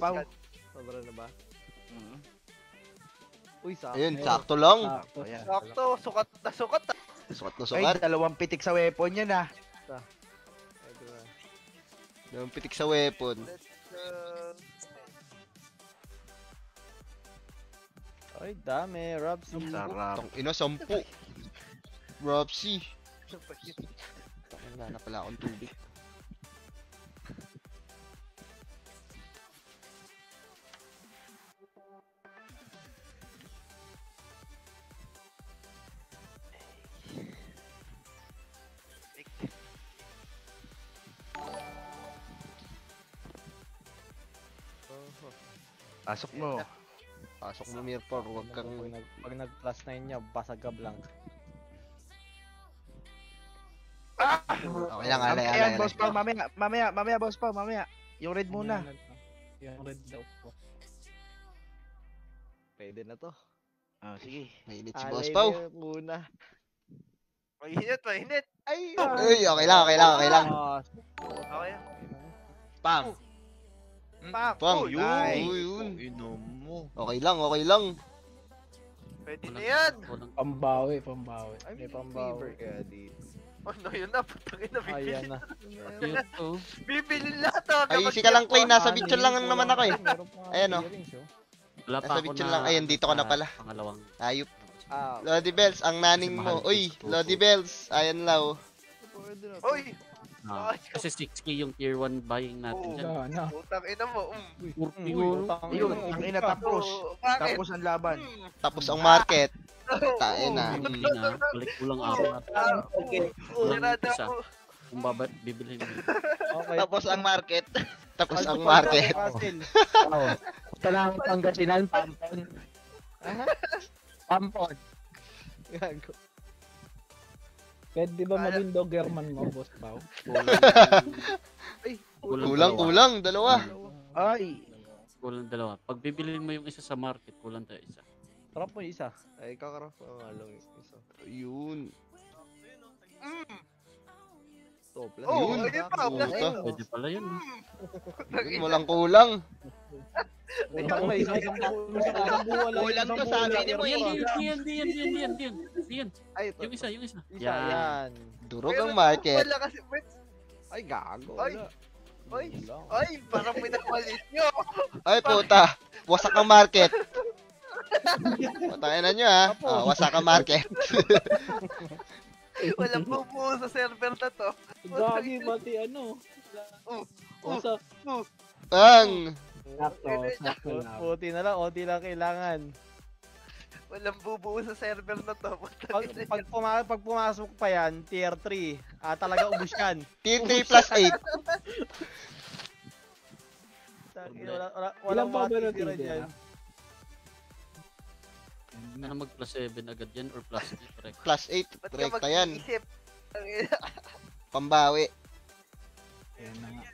Pau. Sobra na ba? Mm. Uy, sa Ayun, sakto lang. Sakto. Ayan. Sakto, sukat na sukat. ah. Sukat na Ay, sukat. dalawang pitik sa weapon yan ah. Na. Yung pitik sa weapon. Uh, Ay, dami. Rob, Sarap. Tong ina, sampu. Robsy. Wala na pala akong tubig. Pasok mo. Pasok mo, Mirpor. Huwag kang... Pag, nag, pag nag plus 9 niya, basag ka blank. Okay lang, alay, Ayan, alay, alay. boss Pau, mamaya, mamaya, mamaya, boss Pau, mamaya. Yung red muna. Yung red daw po. Pwede na to. Ah, sige. Mainit si Boss Alay Pau. mo muna. Mainit, mainit. Ay, Uy, okay lang, okay lang, okay lang. Ah, Okay. Pam. Pam. Pang, yun, yun. Inom mo. Okay lang, okay lang. Pwede na yan. Pambawi, pambawi. Ay, May pambawi. kaya dito. Ano yun na, putangin na bibili. Ayan na. Bibili lahat ah. Ay, si lang, Clay. Nasa yun? lang naman ako eh. Nga Ayan, oh. earrings, oh. Wala pa Nasa ako bitchan na... lang. Ayun, dito ka na pala. Pangalawang... Ayup. Ah, Lodi Bells, ang naning mo. Uy. Lodi Bells. Ayan to. Uy, Ah, kasi 6k yung tier 1 buying natin Oo. dyan. Wala na. putang ina mo. Um. Purti Uy, yun. utang Yun, ina. ang ina tapos. Tapos ang laban. Hmm. Tapos ang market. Tayo na. Na. Balik ko lang ako na. Ah, okay. Sarado Isa. ako. Kung baba, bibilhin mo. Okay. Tapos ang market. Tapos ang market. Oo. Ito lang ang Pangasinan, Pampon. Pampon. Gago. Pwede ba maging Dogerman mo, Boss Pao? Kulang, Kulang, dalawa. kulang. Dalawa. Ay, Kulang dalawa. Pag bibilhin mo yung isa sa market, kulang tayo isa. Sarap mo yung isa. ay kakarap ang along isa. Yun. To, plus Oo, Yun. ayun pa. Plus Pwede pala yun. Yun, walang kulang. Utang may isang isang bu- isang isang buwan lang. Kulang to sa akin, lang eh, mo yung Yan, isa. Yan. Ay, ito. Yung isa, yung isa. Isa, Yan. yan. Durog ang market. Wala kasi, wait. Ay, gago. Ay. Ay, ay, parang minamalit nyo. Ay, puta. Wasak ang market. Patayin na nyo ha. Ah, wasak ang market. Walang bubuo sa server na to. Gagi, pati ano. Oh, Wasak. Ang. Sakto, sakto lang. Puti na lang, OT lang kailangan. Walang bubuo sa server na to. Pag, pag, puma- pag pumasok pa yan, tier 3, ah, talaga ubus yan. Tier 3 plus 8. Tangina, Wala, wala, Ilan walang pa ba natitira? dyan. Ano mag plus 7 agad yan or plus 8 correct? Plus 8. Ba't ka Rekta yan. Pambawi. Ayan na nga.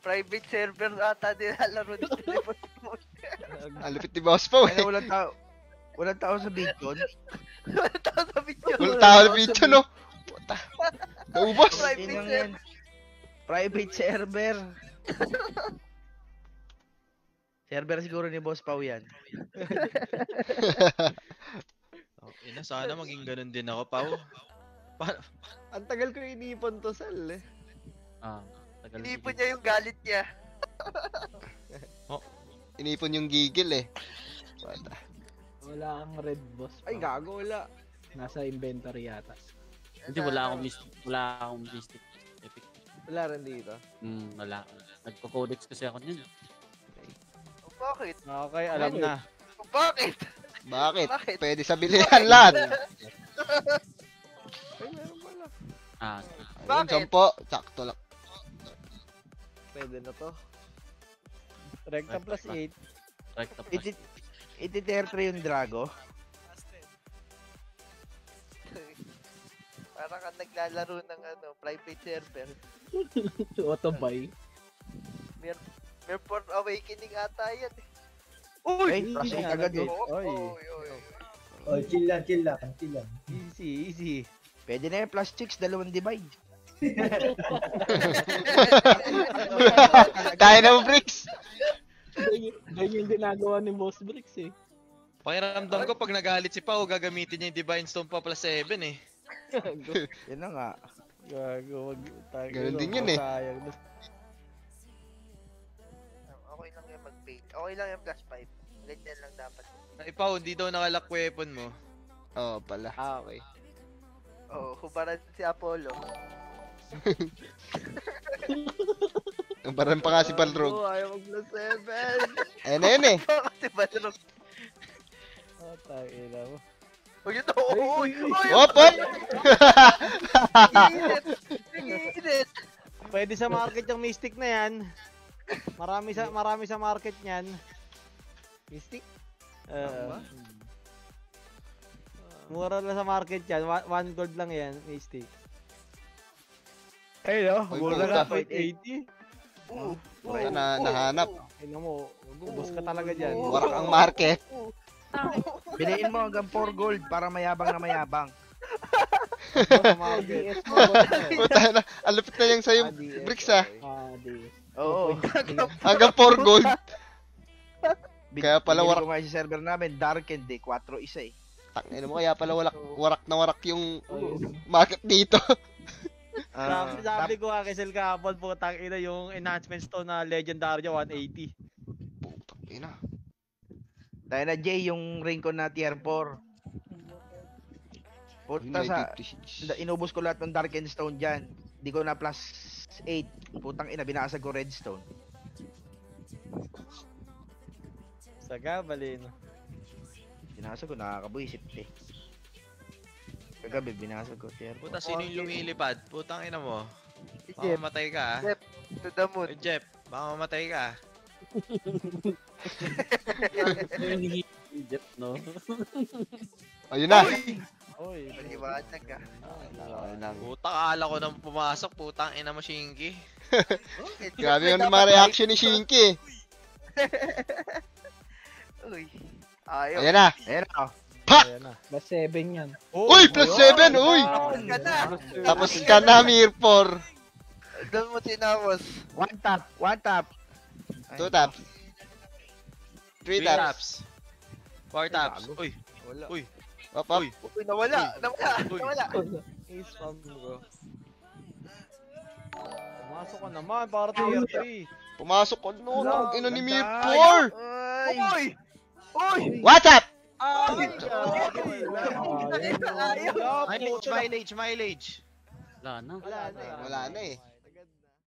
Private server ata nilalaro mo. Ang lupit ni Boss Pao Ay, eh. walang tao. Walang tao sa Bitcoin. Wala tao sa video. Walang tao na video no. Puta. Naubos. Private server. Private server. server siguro ni Boss Pau yan. Oh, ina, sana maging ganun din ako, Pao. Pa- Ang tagal ko inipon to, Sal eh. Ah, tagal Inipon niya yung galit niya. Inipon yung gigil eh. Puta. Wala kang red boss. Ay, Pao. gago, wala. Nasa inventory yata. Hindi, wala akong mystic. Wala akong mystic. Epic. Wala rin dito. Hmm, wala. Nagko-codex kasi ako niyan. Oh, bakit? Okay, alam na. Oh, bakit? Bakit? Bakit? Pwede sa bilihan lahat. Ay, meron pala. Ah, Ayun, Bakit? sampo. Sakto lang. Pwede na to. Recta plus 8. recta plus. Iti, iti tier 3 yung Drago. Parang ka naglalaro ng ano, private server. Auto buy. May for awakening ata yan eh. Ay, Uy, 8 nga agad oh. Oo, Oy. oo. Oh, chill lang, chill lang, chill lang. Easy, easy. Pwede na yung plus 6, dalawang divide. Kaya na mo, bricks. Ganyan yung ginagawa ni Boss Bricks eh. Pakiramdam ko pag nagalit si Pao, gagamitin niya yung Divine Stone pa plus 7 eh. Yan na nga. Gago, wag tayo. Ganun din yun eh. Sayang. Okay lang yung mag-bait. Okay lang yung plus 5. Ganyan lang dapat. Ay Pao, hindi daw nakalock weapon mo. Oo pala. Ah, okay. Oo, oh, hubaran si Apollo. Baran pa nga si Balrog. Ayaw mag plus 7. Ayan na yun eh. Si Balrog. Oh, tangina mo. Huwag yun ako. Uy, uy, Op, op! Nagiinit. Pwede sa market yung mystic na yan. Marami sa marami sa market niyan. Mystic? Uh, mura lang sa market yan. One gold lang yan, mystic. Ayun oh. o, mura na 580. Oh, oh, na nahanap. Ino mo, ubos ka talaga diyan. Warak ang market. Bilhin mo hanggang 4 gold para mayabang na mayabang. Puta na, alupit na yung sa'yo, ah, bricks ah. Oo. Hanggang 4 gold. Kaya pala warak. Kaya sa server namin, Darkened eh, 4 isa eh. Tangina mo, kaya pala warak, warak na warak yung market dito. Ah, Sabi, ko nga kay Sel kahapon, putang ina yung enhancements to na legendary 180. Putang ina. Tayo na Jay, yung ring ko na tier 4. Puta sa, 956. inubos ko lahat ng Darkened Stone dyan. Di ko na plus 8. Putang ina, binasag ko Redstone. Saga, balin. Binasag ko, nakakabuisit eh. Kagabi, binasag ko tier 4. Puta, sino yung lumilipad? Putang ina mo. Si Baka Jeff, mamatay ka ah. to the moon. Eh, Jeff, baka mamatay ka ah. Jeff, no? Ayun na. Oy, Maliwanag ka. Ayun lang. Puta, akala ko nang pumasok. Putang ina mo, Shinky. Grabe yung mga reaction ni Shinky. Uy. Ayaw. Ayan na. Ayan o. na. Plus 7 yan. Uy, plus 7. Uy. Tapos ka na. Tapos ka na, Mirpor. Doon mo tinapos. One tap, one tap. Two taps. Three Three taps. taps. Four taps. Uy, Wala. uy, Up, up. uy. Uy, nawala. Nawala. Uy. Nawala. Ace spam bro. Pumasok ka naman para tier 3. Pumasok ko. No, Wala. ang ina ni. Mirpor. Uy! Uy! What's up? Ay, Ayaw. Mileage, mileage, mileage. Wala na. Wala na eh.